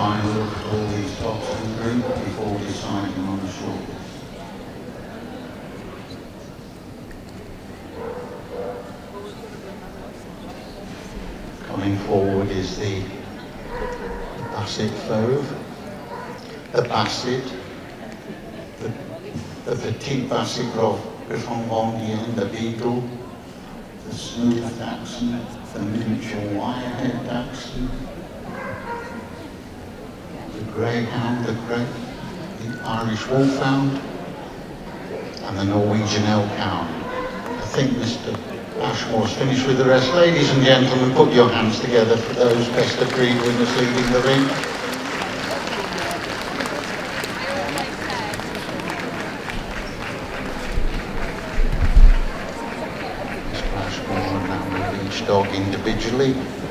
look at all these tops in the group before deciding on the short. Coming forward is the Basset Fauve, the Basset, the, the Petit Basset Griffon Vendéen, the Beagle, the Smooth Dachshund, the Miniature Wirehaired Dachshund, the Greyhound, the the Irish Wolfhound, and the Norwegian Elkhound. I think Mr. Ashmore's finished with the rest. Ladies and gentlemen, put your hands together for those best of breed winners leading the ring. Ashmore each dog individually.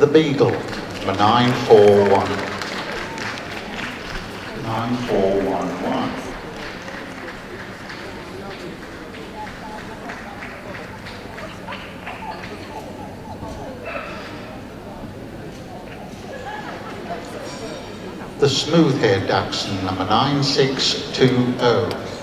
The Beagle, number 941. 9411. The smooth-haired dachshund, number 9620.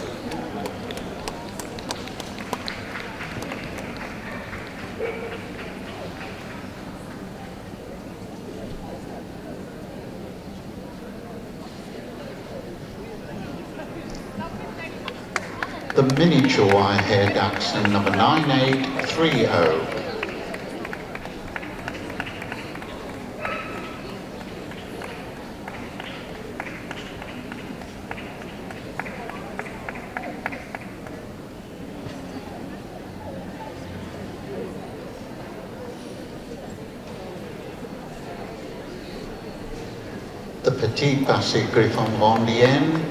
The miniature wire-haired dachshund, number 9830. The Petit Basset Griffon Vendéen,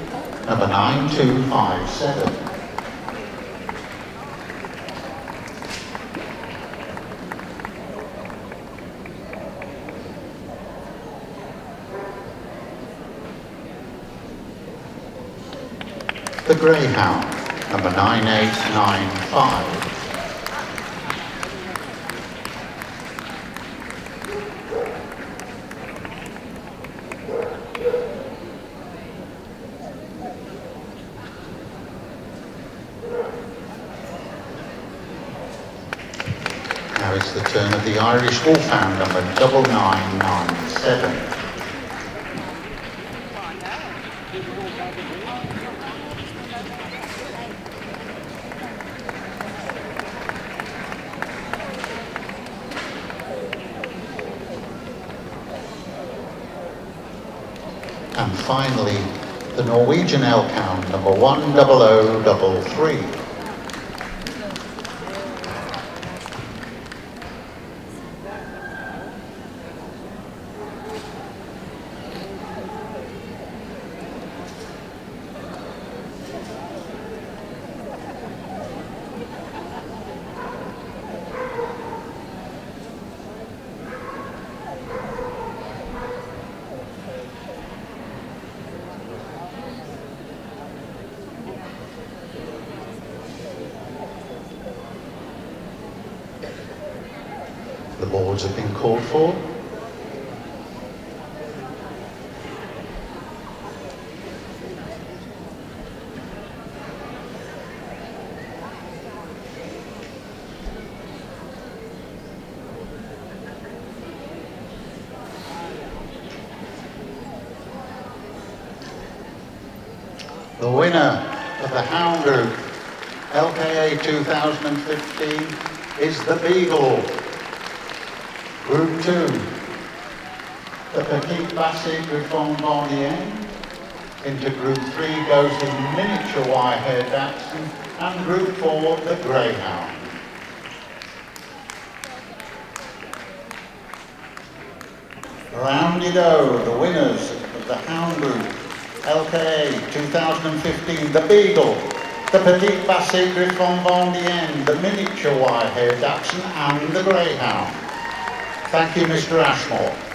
number 9257. The Greyhound, number 9895. Now it's the turn of the Irish Wolfhound, number 9997. And finally, the Norwegian Elkhound, number 10033. The boards have been called for. The winner of the Hound Group LKA 2015 is the Beagle. Group 2, the Petit Basset Griffon Vendéenne. Into Group 3 goes the miniature wire-haired Dachshund and Group 4 the Greyhound. Roundido, the winners of the Hound Group, LKA 2015, the Beagle, the Petit Basset Griffon Vendéenne, the miniature wire-haired Dachshund and the Greyhound. Thank you, Mr Ashmore.